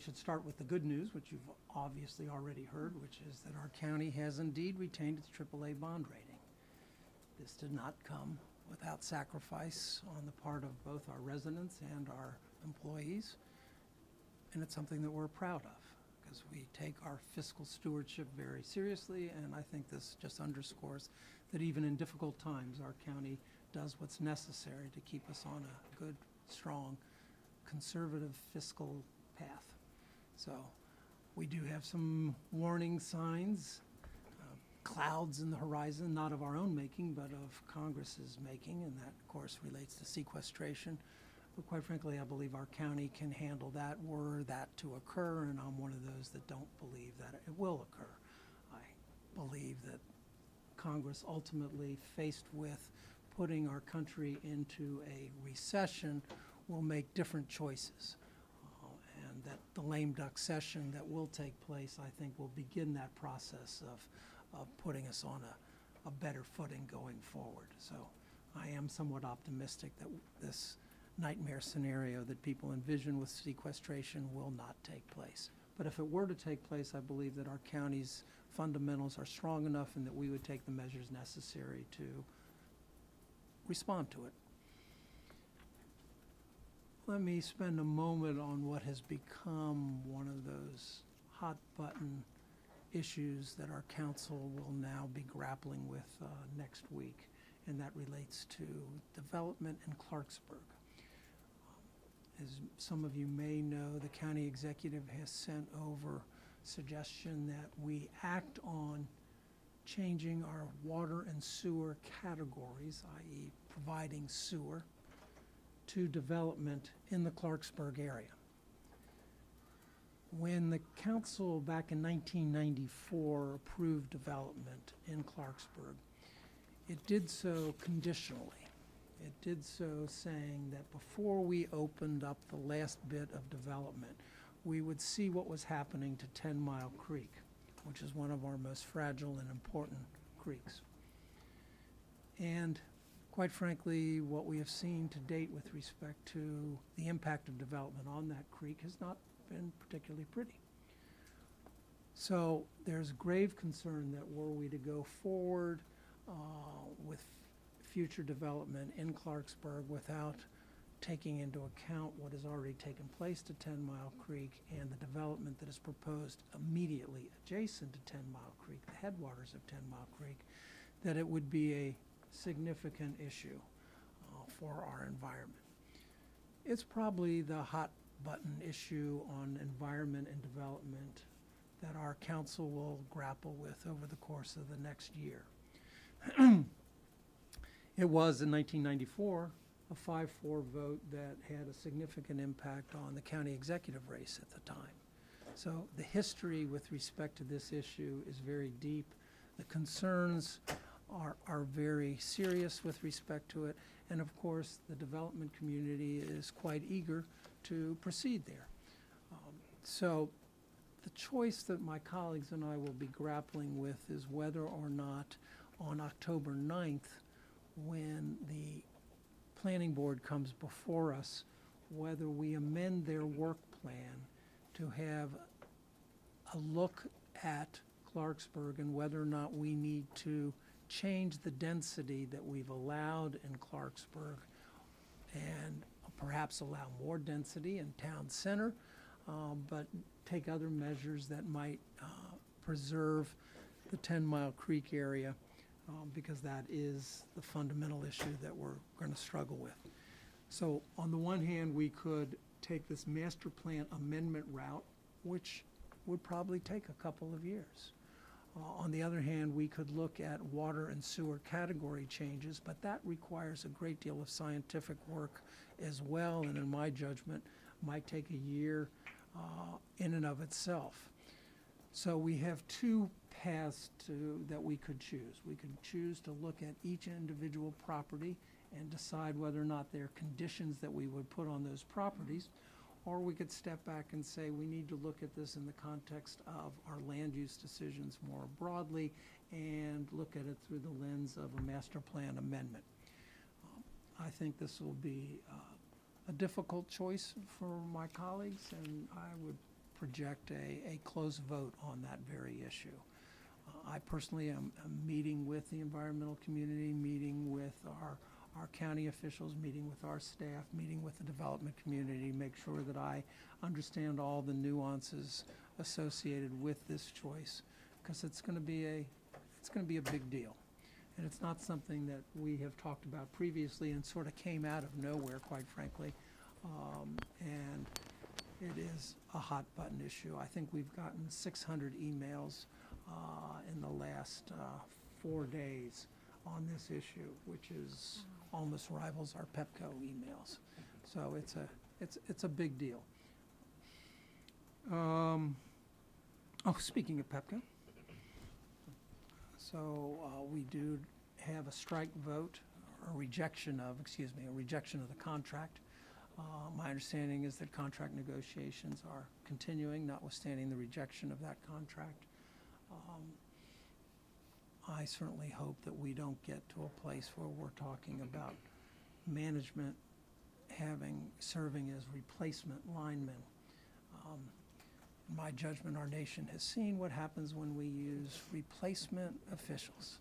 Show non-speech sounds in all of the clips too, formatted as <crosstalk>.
should start with the good news, which you've obviously already heard, which is that our county has indeed retained its AAA bond rating. This did not come without sacrifice on the part of both our residents and our employees. And it's something that we're proud of because we take our fiscal stewardship very seriously. And I think this just underscores that even in difficult times, our county does what's necessary to keep us on a good, strong, conservative fiscal path. So we do have some warning signs, uh, clouds in the horizon, not of our own making, but of Congress's making, and that, of course, relates to sequestration. But quite frankly, I believe our county can handle that were that to occur, and I'm one of those that don't believe that it will occur. I believe that Congress ultimately, faced with putting our country into a recession, will make different choices. That the lame duck session that will take place, I think, will begin that process of, of putting us on a, a better footing going forward. So I am somewhat optimistic that this nightmare scenario that people envision with sequestration will not take place. But if it were to take place, I believe that our county's fundamentals are strong enough and that we would take the measures necessary to respond to it. Let me spend a moment on what has become one of those hot button issues that our council will now be grappling with uh, next week, and that relates to development in Clarksburg. As some of you may know, the county executive has sent over suggestion that we act on changing our water and sewer categories, i.e. providing sewer, to development in the Clarksburg area. When the council back in 1994 approved development in Clarksburg, it did so conditionally. It did so saying that before we opened up the last bit of development, we would see what was happening to Ten Mile Creek, which is one of our most fragile and important creeks. And quite frankly, what we have seen to date with respect to the impact of development on that creek has not been particularly pretty. So there's grave concern that were we to go forward uh, with future development in Clarksburg without taking into account what has already taken place to Ten Mile Creek and the development that is proposed immediately adjacent to Ten Mile Creek, the headwaters of Ten Mile Creek, that it would be a significant issue uh, for our environment. It's probably the hot button issue on environment and development that our council will grapple with over the course of the next year. it was in 1994 a 5-4 vote that had a significant impact on the county executive race at the time. So the history with respect to this issue is very deep. The concerns are, are very serious with respect to it. And of course, the development community is quite eager to proceed there. Um, so the choice that my colleagues and I will be grappling with is whether or not on October 9th, when the planning board comes before us, whether we amend their work plan to have a look at Clarksburg and whether or not we need to change the density that we've allowed in Clarksburg and perhaps allow more density in town center, um, but take other measures that might uh, preserve the 10 Mile Creek area um, because that is the fundamental issue that we're going to struggle with. So on the one hand, we could take this master plan amendment route, which would probably take a couple of years. Uh, on the other hand, we could look at water and sewer category changes, but that requires a great deal of scientific work as well, and in my judgment, might take a year uh, in and of itself. So we have two paths to, that we could choose. We could choose to look at each individual property and decide whether or not there are conditions that we would put on those properties, or we could step back and say we need to look at this in the context of our land use decisions more broadly and look at it through the lens of a master plan amendment. Um, I think this will be uh, a difficult choice for my colleagues, and I would project a, a close vote on that very issue. Uh, I personally am, am meeting with the environmental community, meeting with our, our county officials, meeting with our staff, meeting with the development community, make sure that I understand all the nuances associated with this choice, because it's going to be a, it's going to be a big deal. And it's not something that we have talked about previously and sort of came out of nowhere, quite frankly. Um, And it is a hot button issue. I think we've gotten 600 emails uh, in the last uh, four days on this issue, which is, almost rivals our Pepco emails. So it's a, it's, it's a big deal. Um, Oh, speaking of Pepco, so uh, we do have a strike vote, or rejection of, excuse me, a rejection of the contract. Uh, My understanding is that contract negotiations are continuing, notwithstanding the rejection of that contract. Um, I certainly hope that we don't get to a place where we're talking about management having, serving as replacement linemen. Um, in my judgment, our nation has seen what happens when we use replacement officials.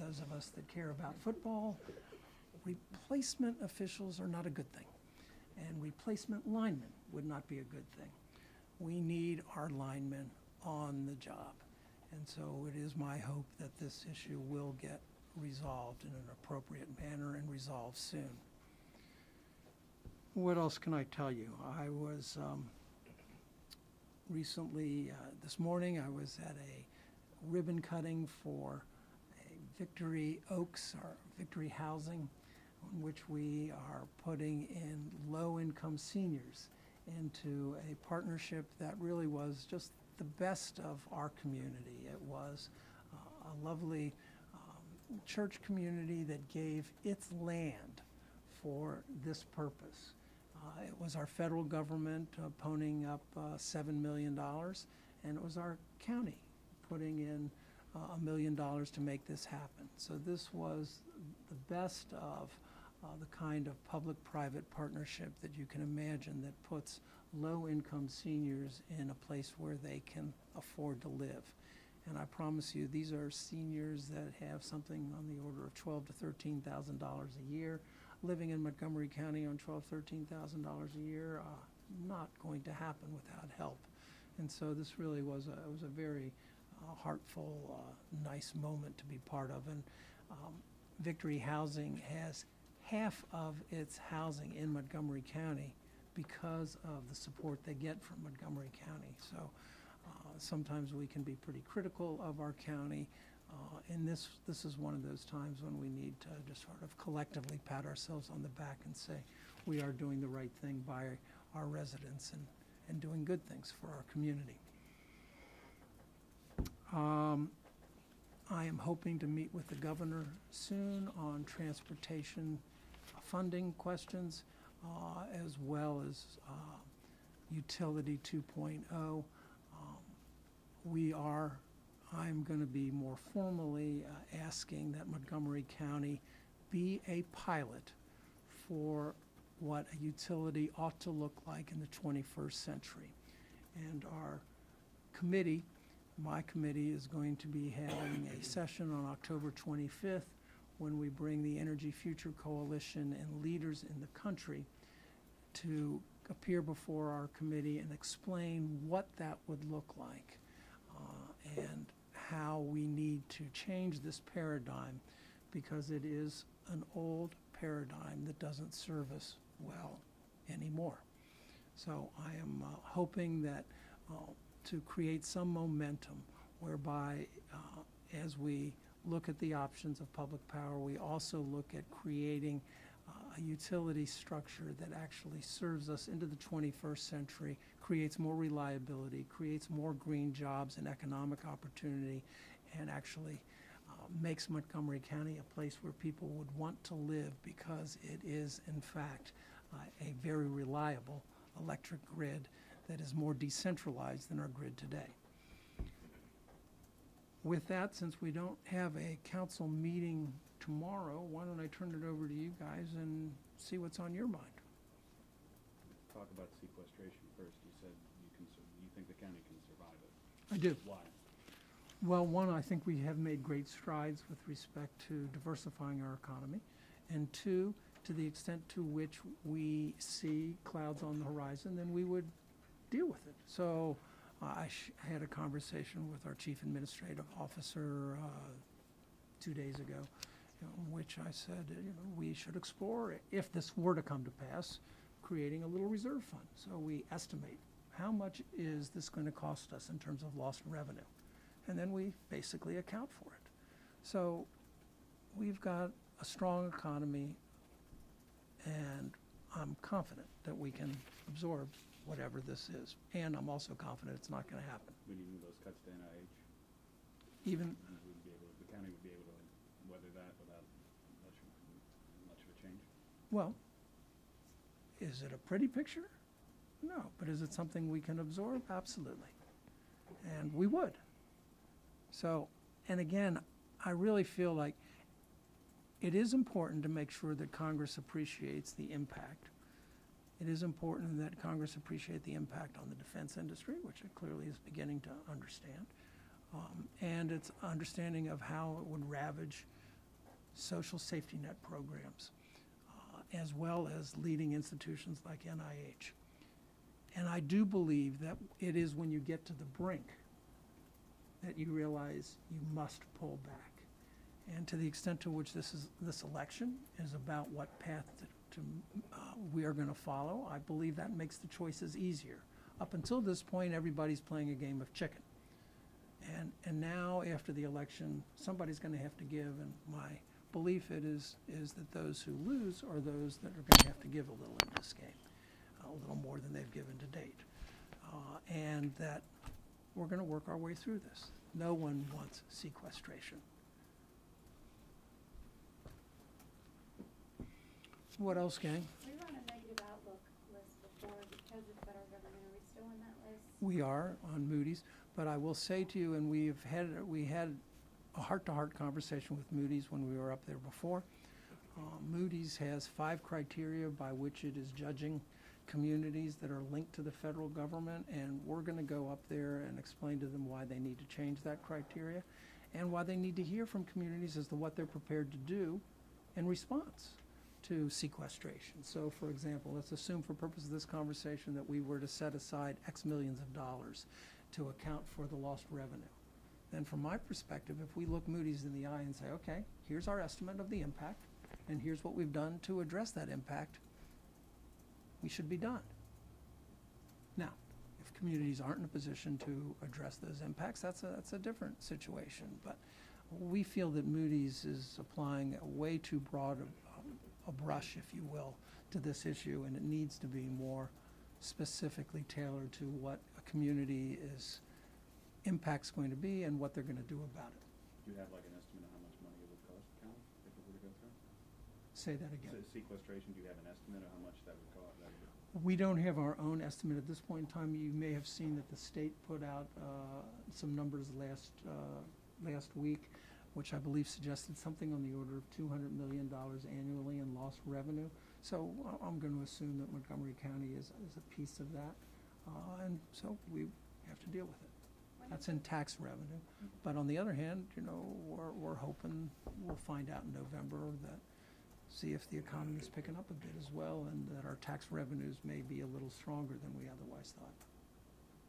Those of us that care about football, replacement officials are not a good thing. And replacement linemen would not be a good thing. We need our linemen on the job. And so it is my hope that this issue will get resolved in an appropriate manner and resolved soon. What else can I tell you? I was, um, recently, uh, this morning, I was at a ribbon cutting for Victory Oaks, or Victory Housing, in which we are putting in low-income seniors into a partnership that really was just the best of our community. It was uh, a lovely um, church community that gave its land for this purpose. Uh, It was our federal government uh, ponying up uh, $7 million, and it was our county putting in uh, a million dollars to make this happen. So this was the best of uh, the kind of public-private partnership that you can imagine that puts low-income seniors in a place where they can afford to live. And I promise you, these are seniors that have something on the order of twelve to thirteen thousand dollars a year living in Montgomery County on twelve, thirteen thousand dollars a year, uh, not going to happen without help. And so this really was a, was a very uh, heartful, uh, nice moment to be part of. And um, Victory Housing has half of its housing in Montgomery County because of the support they get from Montgomery County. So uh, sometimes we can be pretty critical of our county. Uh, And this, this is one of those times when we need to just sort of collectively pat ourselves on the back and say, we are doing the right thing by our residents and, and doing good things for our community. Um, I am hoping to meet with the governor soon on transportation funding questions, uh, as well as uh, Utility 2.0. Um, We are I'm going to be more formally uh, asking that Montgomery County be a pilot for what a utility ought to look like in the 21st century. And our committee, my committee, is going to be having a session on October 25th when we bring the Energy Future Coalition and leaders in the country to appear before our committee and explain what that would look like. Uh, and how we need to change this paradigm because it is an old paradigm that doesn't serve us well anymore. So I am uh, hoping that uh, to create some momentum whereby uh, as we look at the options of public power, we also look at creating a utility structure that actually serves us into the 21st century, creates more reliability, creates more green jobs and economic opportunity, and actually uh, makes Montgomery County a place where people would want to live because it is, in fact, uh, a very reliable electric grid that is more decentralized than our grid today. With that, since we don't have a council meeting tomorrow, why don't I turn it over to you guys and see what's on your mind? Talk about sequestration first. You said you can, you think the county can survive it. I do. Why? Well, one, I think we have made great strides with respect to diversifying our economy. And two, to the extent to which we see clouds on the horizon, then we would deal with it. So uh, I had a conversation with our chief administrative officer uh, two days ago, you know, in which I said, you know, we should explore, if this were to come to pass, creating a little reserve fund. So we estimate, how much is this going to cost us in terms of lost revenue? And then we basically account for it. So we've got a strong economy, and I'm confident that we can absorb whatever this is. And I'm also confident it's not going to happen. When you move those cuts to NIH, Even, mm-hmm you would be able, the county would be able to weather that without much, of- much of a change? Well, is it a pretty picture? No, but is it something we can absorb? Absolutely. And we would. So, and again, I really feel like it is important to make sure that Congress appreciates the impact. It is important that Congress appreciate the impact on the defense industry, which it clearly is beginning to understand, um, and its understanding of how it would ravage social safety net programs, as well as leading institutions like NIH. And I do believe that it is when you get to the brink that you realize you must pull back. And to the extent to which this is, this election is about what path to, to, uh, we are gonna follow, I believe that makes the choices easier. Up until this point, everybody's playing a game of chicken. And, and now, after the election, somebody's gonna have to give, and my belief it is, is that those who lose are those that are gonna have to give a little in this game, a little more than they've given to date. Uh, and that we're gonna work our way through this. No one wants sequestration. What else, gang? We were on a negative outlook list before because of federal government. Are we still on that list? We are on Moody's, but I will say to you, and we've had, we had a heart-to-heart conversation with Moody's when we were up there before. Uh, Moody's has five criteria by which it is judging communities that are linked to the federal government, and we're gonna go up there and explain to them why they need to change that criteria, and why they need to hear from communities as to what they're prepared to do in response to sequestration. So, for example, let's assume for purpose of this conversation that we were to set aside X millions of dollars to account for the lost revenue. Then from my perspective, if we look Moody's in the eye and say, okay, here's our estimate of the impact, and here's what we've done to address that impact, we should be done. Now, if communities aren't in a position to address those impacts, that's a, that's a different situation. But we feel that Moody's is applying a way too broad a, a brush, if you will, to this issue, and it needs to be more specifically tailored to what a community is, impact's going to be and what they're gonna do about it. Do you have like an estimate of how much money it would cost the county if it were to go through? Say that again. Se- Sequestration, do you have an estimate of how much that would cost? That would- We don't have our own estimate at this point in time. You may have seen that the state put out uh, some numbers last, uh, last week, which I believe suggested something on the order of $200 million annually in lost revenue. So I'm going to assume that Montgomery County is, is a piece of that. Uh, And so we have to deal with it. That's in tax revenue. But on the other hand, you know, we're, we're hoping, we'll find out in November that, see if the economy is picking up a bit as well, and that our tax revenues may be a little stronger than we otherwise thought.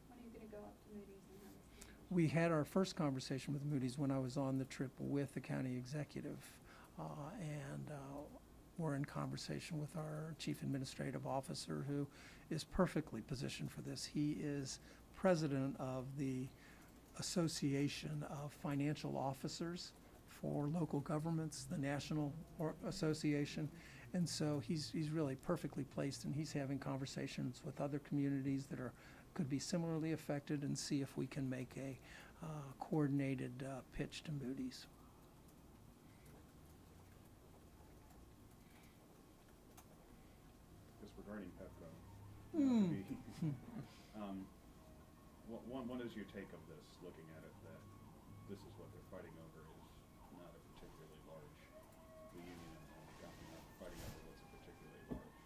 When are you gonna go up to Moody's and have? We had our first conversation with Moody's when I was on the trip with the county executive, uh, and uh, we're in conversation with our chief administrative officer, who is perfectly positioned for this. He is president of the Association of Financial Officers for Local Governments, the National Or- Association. And so he's, he's really perfectly placed, and he's having conversations with other communities that are, could be similarly affected, and see if we can make a uh, coordinated uh, pitch to Moody's. Just regarding Pepco. Hmm. <laughs> Um, One, one is your take of this, looking at it, that this is what they're fighting over is not a particularly large, the union and the company fighting over what's a particularly large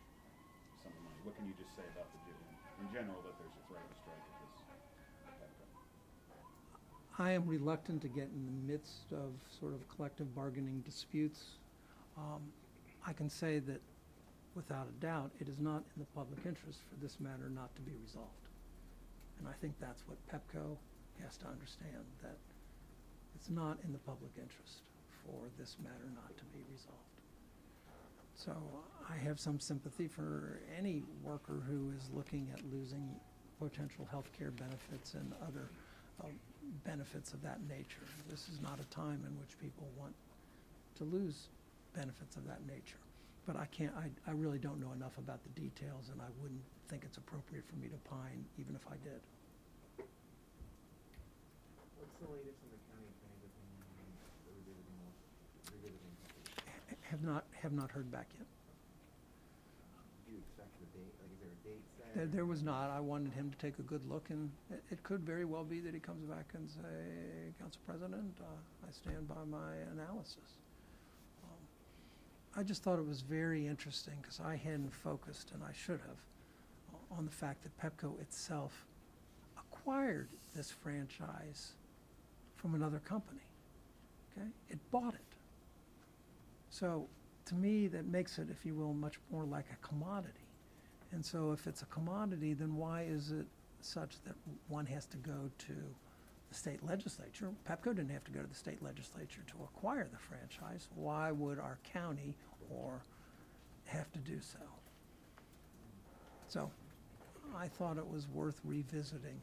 sum of money. What can you just say about the, in general, that there's a threat of strike at this, I am reluctant to get in the midst of sort of collective bargaining disputes. Um, I can say that without a doubt, it is not in the public interest for this matter not to be resolved. And I think that's what Pepco has to understand, that it's not in the public interest for this matter not to be resolved. So I have some sympathy for any worker who is looking at losing potential health care benefits and other uh, benefits of that nature. This is not a time in which people want to lose benefits of that nature. But I can't, I, I really don't know enough about the details, and I wouldn't think it's appropriate for me to pine, even if I did. What's the latest in the county attorney's opinion on the revisiting? Have not, have not heard back yet. Do you expect the date, like, is there a date set? There, there was not. I wanted him to take a good look, and it, it could very well be that he comes back and say, Council President, uh, I stand by my analysis. Um, I just thought it was very interesting, because I hadn't focused, and I should have, on the fact that Pepco itself acquired this franchise from another company, okay? It bought it. So, to me, that makes it, if you will, much more like a commodity. And so if it's a commodity, then why is it such that one has to go to the state legislature? Pepco didn't have to go to the state legislature to acquire the franchise. Why would our county or have to do so? So I thought it was worth revisiting.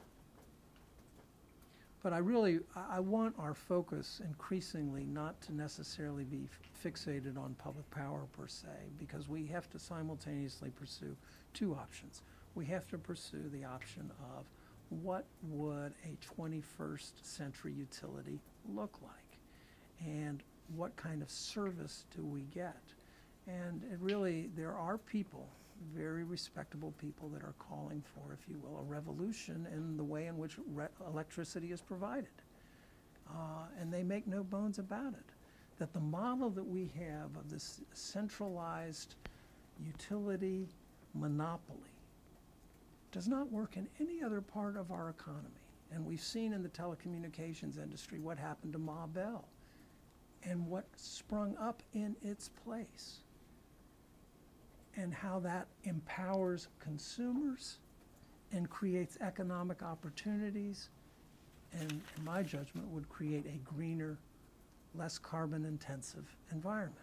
But I really, I, want our focus increasingly not to necessarily be fixated on public power per se, because we have to simultaneously pursue two options. We have to pursue the option of what would a 21st century utility look like? And what kind of service do we get? And really, there are people, very respectable people that are calling for, if you will, a revolution in the way in which electricity is provided. Uh, and they make no bones about it. That the model that we have of this centralized utility monopoly does not work in any other part of our economy. And we've seen in the telecommunications industry what happened to Ma Bell and what sprung up in its place and how that empowers consumers and creates economic opportunities and, in my judgment, would create a greener, less carbon intensive environment.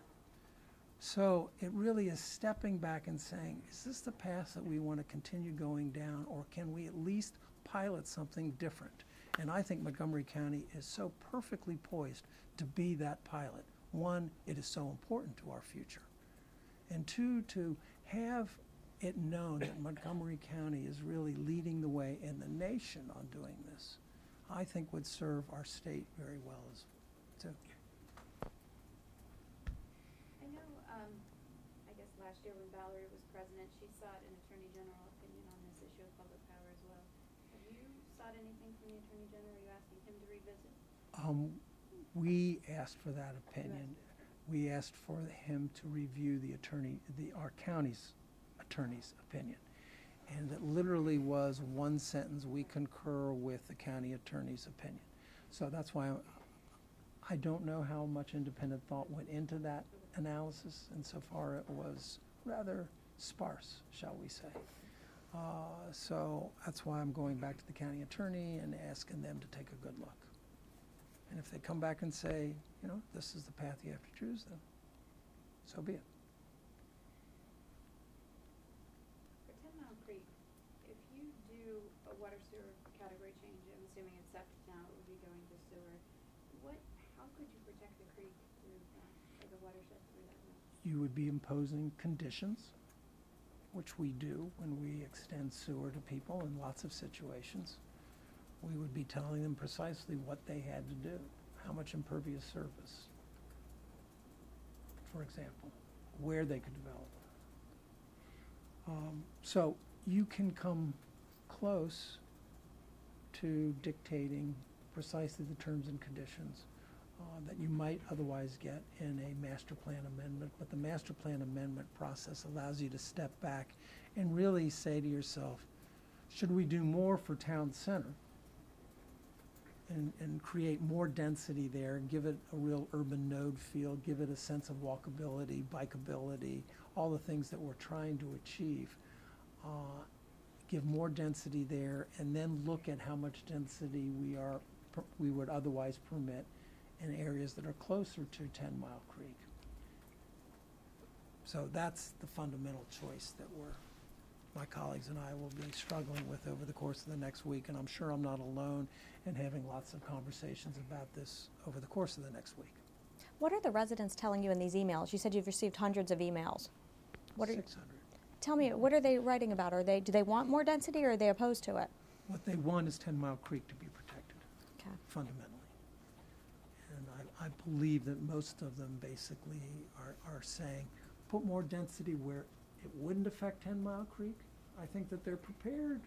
So it really is stepping back and saying, is this the path that we want to continue going down, or can we at least pilot something different? And I think Montgomery County is so perfectly poised to be that pilot. One, it is so important to our future. And two, to have it known that Montgomery County is really leading the way in the nation on doing this, I think would serve our state very well as, too. I know, um, I guess last year when Valerie was president, she sought an attorney general opinion on this issue of public power as well. Have you sought anything from the attorney general? Are you asking him to revisit? Um, we asked for that opinion. We asked for him to review the attorney, the, our county's attorney's opinion. And that literally was one sentence, we concur with the county attorney's opinion. So that's why I don't know how much independent thought went into that analysis, and so far it was rather sparse, shall we say. Uh, so that's why I'm going back to the county attorney and asking them to take a good look. And if they come back and say, you know, this is the path you have to choose, then so be it. For Ten Mile Creek, if you do a water sewer category change, I'm assuming it's septic now, it would be going to sewer. What, how could you protect the creek through that, or the watershed through that? You would be imposing conditions, which we do when we extend sewer to people in lots of situations. We would be telling them precisely what they had to do, how much impervious surface, for example, where they could develop. Um, so you can come close to dictating precisely the terms and conditions uh, that you might otherwise get in a master plan amendment. But the master plan amendment process allows you to step back and really say to yourself, should we do more for town center and, and create more density there, give it a real urban node feel, give it a sense of walkability, bikeability, all the things that we're trying to achieve. Uh, Give more density there, and then look at how much density we are, we would otherwise permit in areas that are closer to Ten Mile Creek. So that's the fundamental choice that we're, my colleagues and I will be struggling with over the course of the next week, and I'm sure I'm not alone in having lots of conversations about this over the course of the next week. What are the residents telling you in these emails? You said you've received hundreds of emails. What are, Six hundred. tell me, what are they writing about? Are they, do they want more density or are they opposed to it? What they want is Ten Mile Creek to be protected Okay. fundamentally. And I, I believe that most of them basically are, are saying, put more density where it wouldn't affect Ten Mile Creek. I think that they're prepared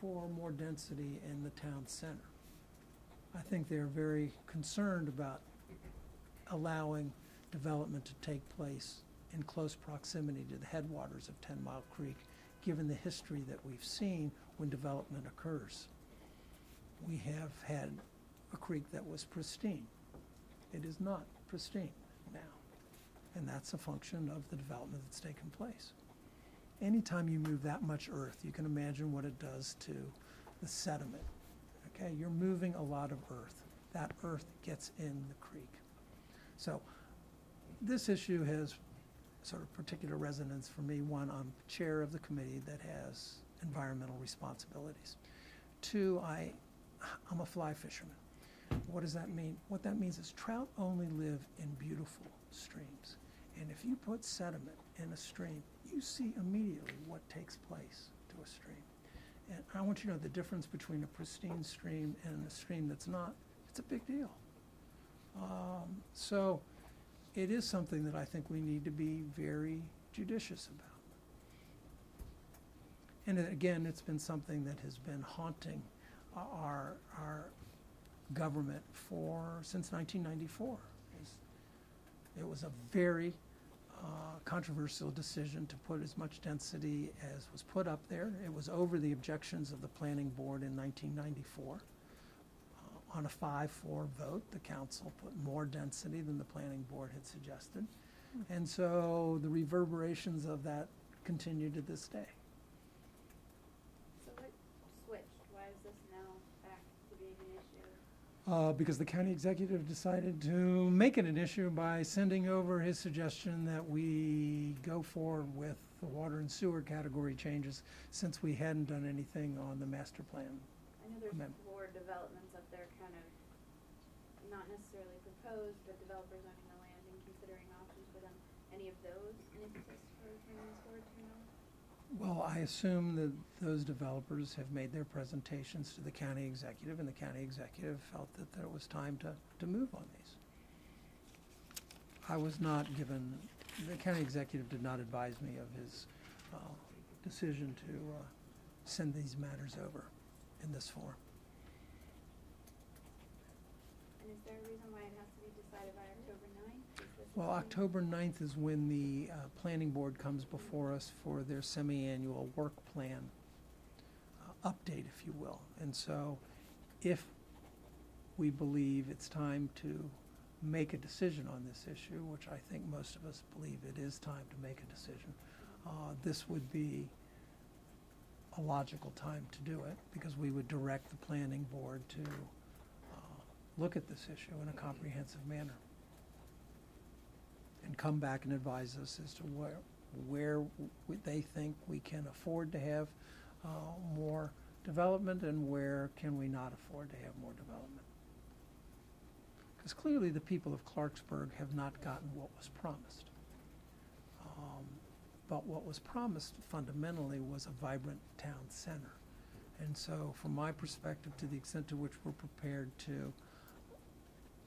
for more density in the town center. I think they're very concerned about allowing development to take place in close proximity to the headwaters of Ten Mile Creek, given the history that we've seen when development occurs. We have had a creek that was pristine. It is not pristine now. And that's a function of the development that's taken place. Anytime you move that much earth, you can imagine what it does to the sediment. Okay, you're moving a lot of earth. That earth gets in the creek. So this issue has sort of particular resonance for me. One, I'm chair of the committee that has environmental responsibilities. Two, I, I'm a fly fisherman. What does that mean? What that means is trout only live in beautiful streams. And if you put sediment in a stream, you see immediately what takes place to a stream. And I want you to know the difference between a pristine stream and a stream that's not, it's a big deal. Um, so it is something that I think we need to be very judicious about. And again, it's been something that has been haunting our, our government for, since 1994. It's- It was a very uh, controversial decision to put as much density as was put up there. It was over the objections of the planning board in 1994. Uh, On a 5-4 vote, the council put more density than the planning board had suggested. And so the reverberations of that continue to this day. So what switched? Why is this now back to being an issue? Uh, because the county executive decided to make it an issue by sending over his suggestion that we go forward with the water and sewer category changes since we hadn't done anything on the master plan. I know there's Amendment. four developments up there kind of not necessarily proposed, but developers owning the land and considering options for them. Any of those impetus for this forward to now? Well, I assume that those developers have made their presentations to the county executive, and the county executive felt that, it was time to, to move on these. I was not given, the county executive did not advise me of his uh, decision to uh, send these matters over in this form. And is there a reason why it has to be decided by October ninth? Is this Well, October 9th is when the uh, planning board comes before us for their semi-annual work plan uh, update, if you will. And so if we believe it's time to make a decision on this issue, which I think most of us believe it is time to make a decision, uh, this would be a logical time to do it because we would direct the planning board to uh, look at this issue in a comprehensive manner and come back and advise us as to where, where they think we can afford to have uh, more development and where can we not afford to have more development. Because clearly the people of Clarksburg have not gotten what was promised. Um, But what was promised fundamentally was a vibrant town center. And so from my perspective, to the extent to which we're prepared to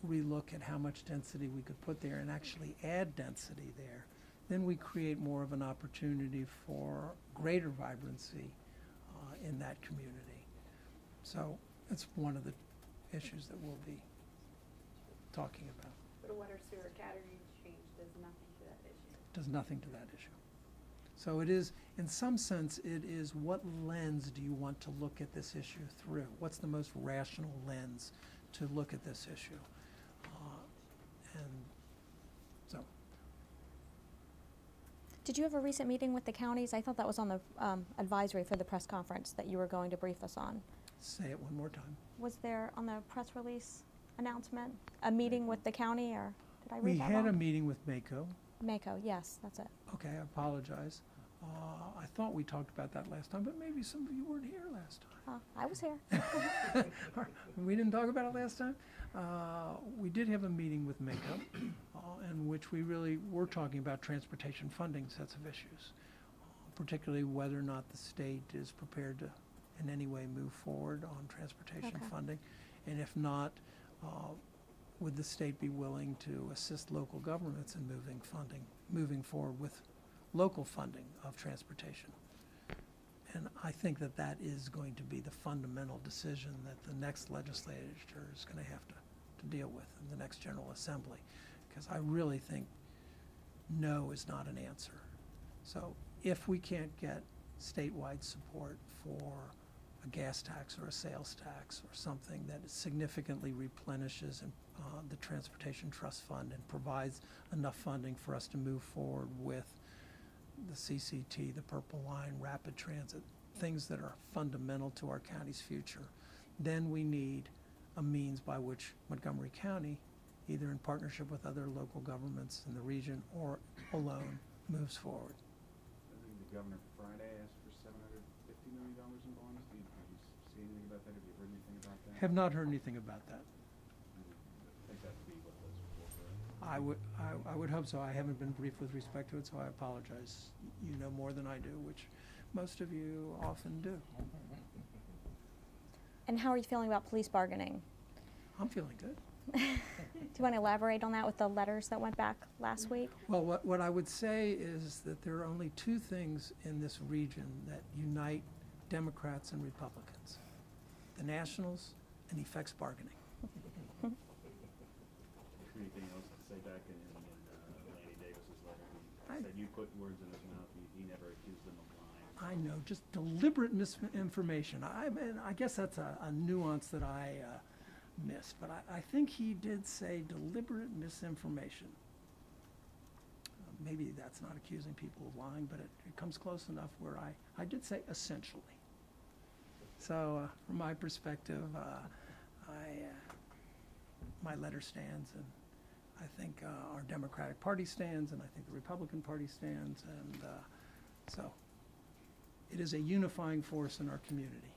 relook at how much density we could put there and actually add density there, then we create more of an opportunity for greater vibrancy uh, in that community. So that's one of the issues that we'll be talking about. But a water sewer category change does nothing to that issue. Does nothing to that issue. So it is, in some sense, it is what lens do you want to look at this issue through? What's the most rational lens to look at this issue. Uh, And so, Did you have a recent meeting with the counties? I thought that was on the um, advisory for the press conference that you were going to brief us on. say it one more time. Was there on the press release announcement, a meeting with the county, or did I We read that We had a meeting with MACo. MACo, yes, that's it. Okay, I apologize. Uh, I thought we talked about that last time, but maybe some of you weren't here last time. Uh, I was here. <laughs> We didn't talk about it last time? Uh, We did have a meeting with MACo, uh, in which we really were talking about transportation funding sets of issues, uh, particularly whether or not the state is prepared to in any way move forward on transportation Okay. funding. And if not, uh, would the state be willing to assist local governments in moving funding, moving forward with local funding of transportation? And I think that that is going to be the fundamental decision that the next legislature is going to have to, to deal with in the next General Assembly. Because I really think no is not an answer. So if we can't get statewide support for a gas tax or a sales tax or something that significantly replenishes and, uh, the Transportation Trust Fund and provides enough funding for us to move forward with the CCT, the Purple Line, rapid transit, things that are fundamental to our county's future, then we need a means by which Montgomery County, either in partnership with other local governments in the region or alone, moves forward. I think the governor Friday asked for seven hundred fifty million dollars in bonds. Do you, have you seen anything about that? Have you heard anything about that? Have not heard anything about that. I think that'd be what those were for. I would, I, I would hope so. I haven't been briefed with respect to it, so I apologize. You know more than I do, which most of you often do. And how are you feeling about police bargaining? I'm feeling good. <laughs> Do you want to elaborate on that with the letters that went back last week? Well, what, what I would say is that there are only two things in this region that unite Democrats and Republicans. The Nationals and effects bargaining. <laughs> Anything else to say back in, in, uh, Lanny Davis's letter? I- He said you put words in his mouth. He, he never accused them of lying. I know, just deliberate misinformation. I mean, I guess that's a, a nuance that I uh, missed, but I, I think he did say deliberate misinformation. Uh, Maybe that's not accusing people of lying, but it, it comes close enough where I, I did say essentially. So, uh, from my perspective, uh, I, uh, my letter stands, and I think uh, our Democratic Party stands, and I think the Republican Party stands, and uh, so it is a unifying force in our community.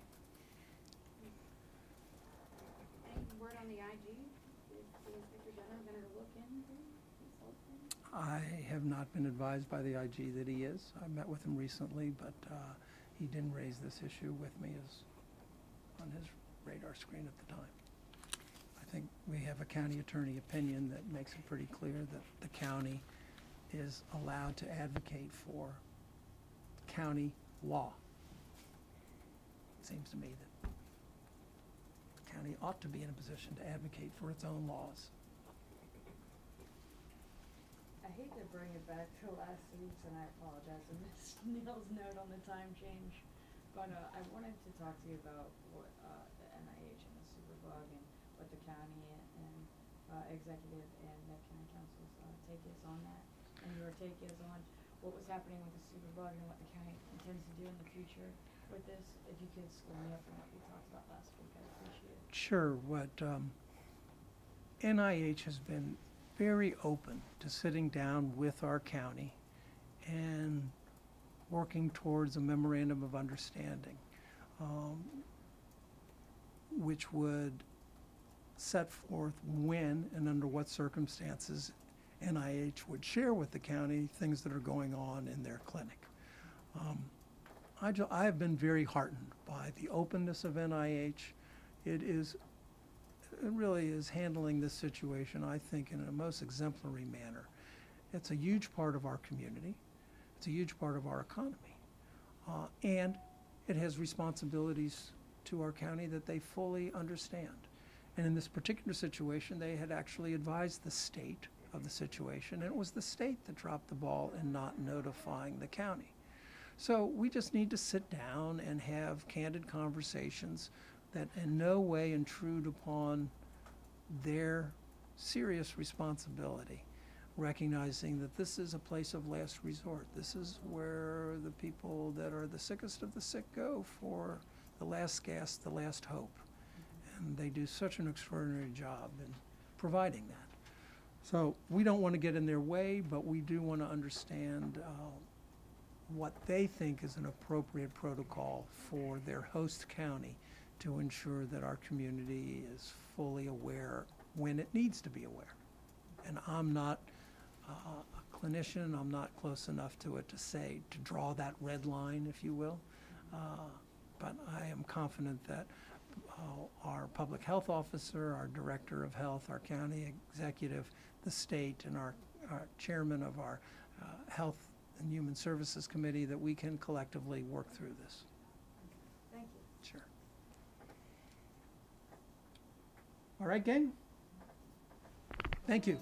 Any word on the IG? Is the Inspector General gonna look into this whole thing? I have not been advised by the IG that he is. I met with him recently, but uh, he didn't raise this issue with me as on his radar screen at the time. I think we have a county attorney opinion that makes it pretty clear that the county is allowed to advocate for county law. It seems to me that the county ought to be in a position to advocate for its own laws. I hate to bring it back to last week's, and I apologize, I missed <laughs> Neil's note on the time change. But, uh, I wanted to talk to you about what, uh, the NIH and the superbug and what the county and, uh, executive and the county council's, uh, take is on that. And your take is on what was happening with the superbug and what the county intends to do in the future with this. If you could school me up on what we talked about last week, I'd appreciate it. Sure, what um, NIH has been very open to sitting down with our county and working towards a memorandum of understanding, um, which would set forth when and under what circumstances NIH would share with the county things that are going on in their clinic. Um, I, I have been very heartened by the openness of NIH. It is, it really is handling this situation, I think, in a most exemplary manner. It's a huge part of our community. It's a huge part of our economy. Uh, and it has responsibilities to our county that they fully understand. And in this particular situation, they had actually advised the state of the situation, and it was the state that dropped the ball in not notifying the county. So we just need to sit down and have candid conversations that in no way intrude upon their serious responsibility, recognizing that this is a place of last resort. This is where the people that are the sickest of the sick go for the last gasp, the last hope. And they do such an extraordinary job in providing that. So we don't want to get in their way, but we do want to understand uh, what they think is an appropriate protocol for their host county to ensure that our community is fully aware when it needs to be aware. And I'm not uh, a clinician, I'm not close enough to it to say, to draw that red line, if you will. Uh, But I am confident that our public health officer, our director of health, our county executive, the state, and our, our chairman of our uh, Health and Human Services Committee, that we can collectively work through this. Thank you. Sure. All right, gang? Thank you.